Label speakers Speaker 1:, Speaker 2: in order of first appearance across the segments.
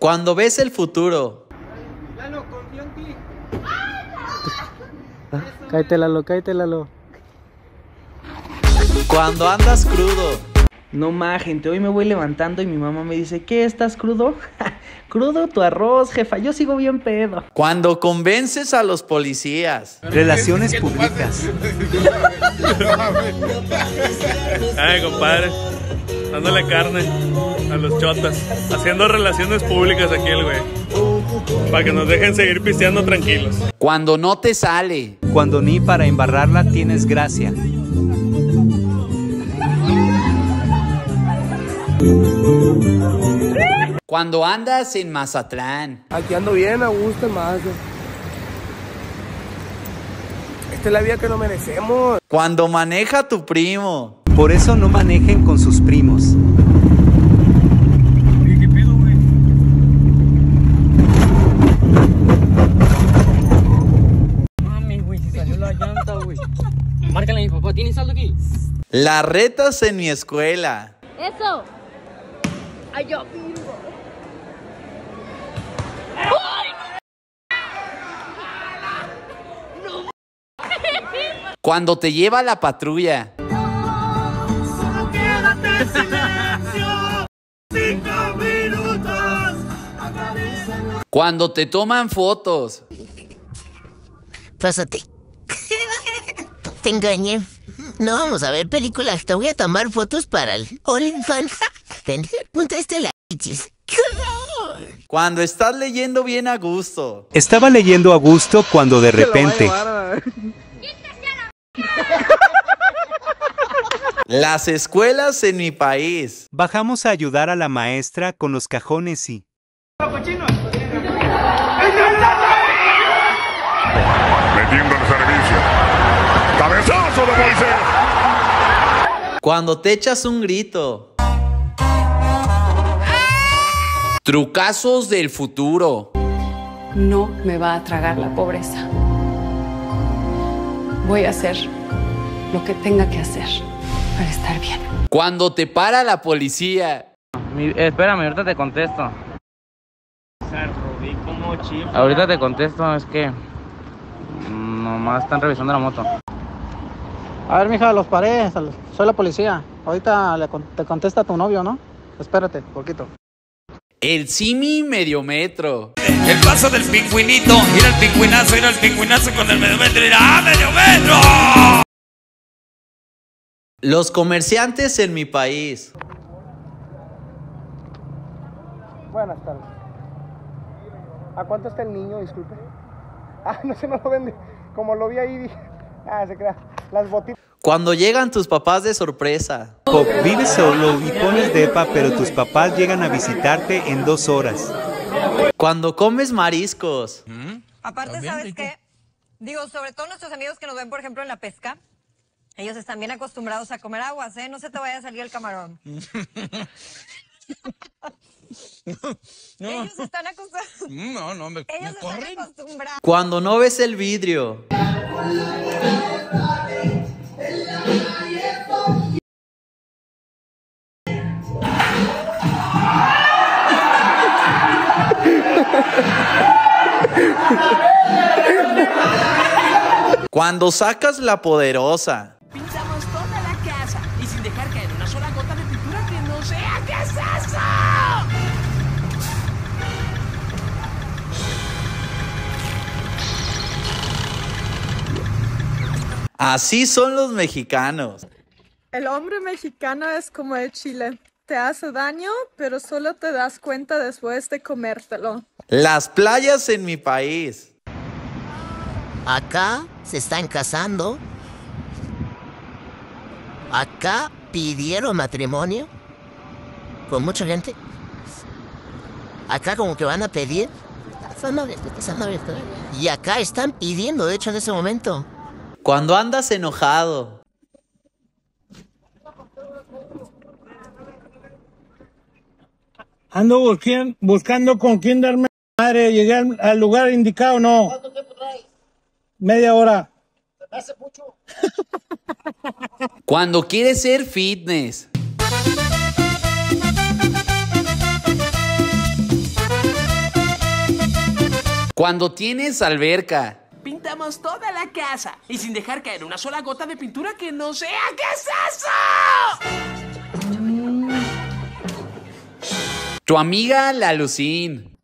Speaker 1: Cuando ves el futuro.
Speaker 2: Lalo, confío en ti.
Speaker 3: Cállate, Lalo, cállate, Lalo.
Speaker 1: Cuando andas crudo.
Speaker 3: No más, gente, hoy me voy levantando y mi mamá me dice, ¿qué, estás crudo? crudo tu arroz, jefa, yo sigo bien pedo.
Speaker 1: Cuando convences a los policías.
Speaker 4: Relaciones públicas.
Speaker 5: Ay, compadre. Dándole carne a los chotas. Haciendo relaciones públicas aquí el güey. Para que nos dejen seguir pisteando tranquilos.
Speaker 1: Cuando no te sale.
Speaker 4: Cuando ni para embarrarla tienes gracia.
Speaker 1: Cuando andas en Mazatlán.
Speaker 2: Aquí ando bien, a gusto, más. Esta es la vida que nos merecemos.
Speaker 1: Cuando maneja tu primo.
Speaker 4: Por eso no manejen con sus primos.
Speaker 5: ¿Qué pido, güey?
Speaker 6: Mami, güey, se salió la llanta, güey. Papá, ¿tienes saldo aquí?
Speaker 1: Las retas en mi escuela.
Speaker 7: Eso. Ay, yo vivo.
Speaker 1: Cuando te lleva la patrulla. Cuando te toman fotos.
Speaker 8: Pásate. Te engañé. No vamos a ver películas, te voy a tomar fotos para el OnlyFans. Ten, punta este la chichis.
Speaker 1: Cuando estás leyendo bien a gusto.
Speaker 4: Estaba leyendo a gusto cuando de repente
Speaker 1: Las escuelas en mi país.
Speaker 4: bajamos a ayudar a la maestra con los cajones y
Speaker 9: Metiendo
Speaker 1: Cuando te echas un grito. Trucazos del futuro.
Speaker 10: no me va a tragar la pobreza. Voy a hacer lo que tenga que hacer para estar bien.
Speaker 1: Cuando te para la policía.
Speaker 3: Mi- espérame, ahorita te contesto. Ahorita te contesto, es que nomás están revisando la moto.
Speaker 11: A ver, mija, los paré. Soy la policía. Ahorita le con- te contesta tu novio, ¿no? Espérate, poquito.
Speaker 1: El simi mediometro.
Speaker 12: El paso del pingüinito, ir al pingüinazo, ir al pingüinazo con el mediometro, ir a mediometro.
Speaker 1: Los comerciantes en mi país.
Speaker 2: Buenas tardes. ¿A cuánto está el niño? Disculpe. Ah, no se no lo vende. Como lo vi ahí, dije. Ah, se crea. Las botitas.
Speaker 1: Cuando llegan tus papás de sorpresa.
Speaker 4: Pop, vives solo y pones depa, pero tus papás llegan a visitarte en dos horas.
Speaker 1: Cuando comes mariscos.
Speaker 13: Aparte, ¿sabes qué? Digo, sobre todo nuestros amigos que nos ven, por ejemplo, en la pesca, ellos están bien acostumbrados a comer aguas, ¿eh? No se te vaya a salir el camarón. Ellos están acostumbrados.
Speaker 12: No, no, me,
Speaker 13: Ellos están acostumbrados.
Speaker 1: Cuando no ves el vidrio. Cuando sacas la poderosa.
Speaker 6: Pintamos toda la casa y sin dejar caer una sola gota de pintura que no sea. ¿Qué es eso?
Speaker 1: Así son los mexicanos.
Speaker 14: El hombre mexicano es como el chile. Te hace daño, pero solo te das cuenta después de comértelo.
Speaker 1: Las playas en mi país.
Speaker 8: Acá se están casando. Acá pidieron matrimonio. Con mucha gente. Acá como que van a pedir. Novios. Y acá están pidiendo, de hecho, en ese momento.
Speaker 1: Cuando andas enojado.
Speaker 15: Ando busquen- buscando con quién darme madre. Llegué al, al lugar indicado, no. Media hora.
Speaker 1: Cuando quieres ser fitness. Cuando tienes alberca.
Speaker 16: Pintamos toda la casa y sin dejar caer una sola gota de pintura que no sea. ¿Qué es eso?
Speaker 1: Tu amiga la Lucín.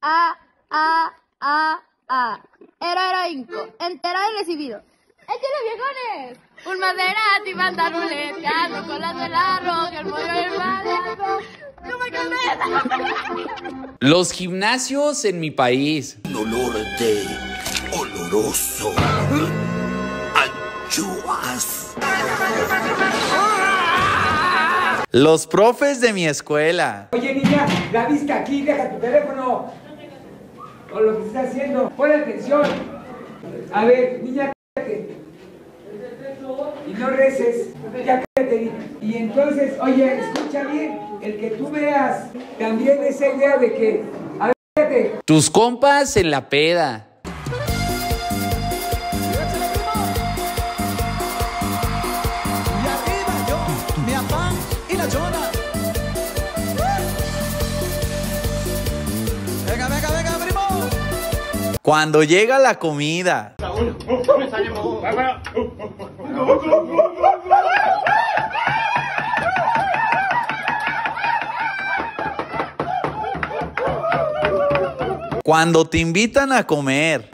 Speaker 7: A, A, A, A. Era heroico, entero y recibido. ¡Échale, viejones! Un Maserati, pantalones, ando colando el arroz, el pollo y el balazo. ¡Come caleta!
Speaker 1: Los gimnasios en mi país.
Speaker 17: olor de oloroso. Anchoas.
Speaker 1: Los profes de mi escuela.
Speaker 18: Oye, niña, la vista aquí, deja tu teléfono. O lo que estás haciendo. Pon atención. A ver, niña, cállate. Y no reces. Ya cállate. Y entonces, oye, escucha bien. El que tú veas también esa idea de que. A ver, cállate.
Speaker 1: Tus compas en la peda.
Speaker 19: Mi afán y la llora.
Speaker 1: Cuando llega la comida. Cuando te invitan a comer.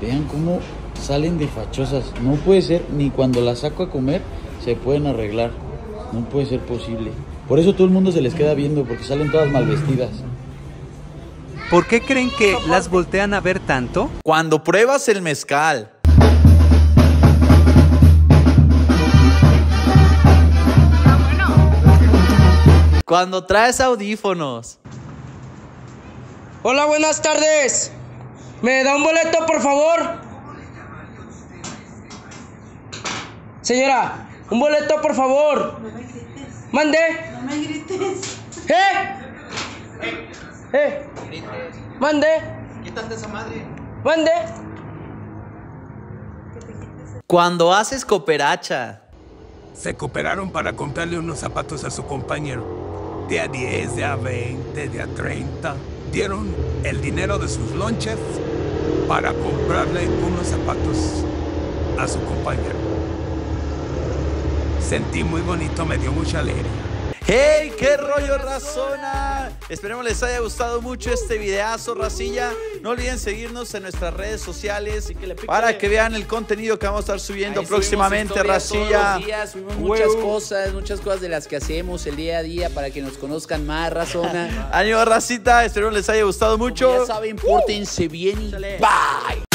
Speaker 20: Vean cómo salen de fachosas. No puede ser, ni cuando las saco a comer se pueden arreglar. No puede ser posible. Por eso todo el mundo se les queda viendo, porque salen todas mal vestidas.
Speaker 4: ¿Por qué creen que las voltean a ver tanto?
Speaker 1: Cuando pruebas el mezcal. Cuando traes audífonos.
Speaker 21: Hola, buenas tardes. ¿Me da un boleto, por favor? Señora, un boleto, por favor. Mande. No me grites. ¿Eh? ¿Eh? Mande.
Speaker 19: Quítate esa madre.
Speaker 21: Mande.
Speaker 1: Cuando haces cooperacha.
Speaker 22: Se cooperaron para comprarle unos zapatos a su compañero. De a 10, de a 20, de a 30. Dieron el dinero de sus lonches para comprarle unos zapatos a su compañero. Sentí muy bonito, me dio mucha alegría.
Speaker 1: ¡Hey! ¡Qué rollo, razona! Esperemos les haya gustado mucho este videazo, racilla. No olviden seguirnos en nuestras redes sociales para que vean el contenido que vamos a estar subiendo
Speaker 23: Ahí
Speaker 1: próximamente, racilla.
Speaker 23: todos los días, subimos muchas cosas, muchas cosas de las que hacemos el día a día para que nos conozcan más, razona.
Speaker 1: Ánimo, racita. Espero les haya gustado mucho.
Speaker 23: Ya saben, pórtense bien y bye.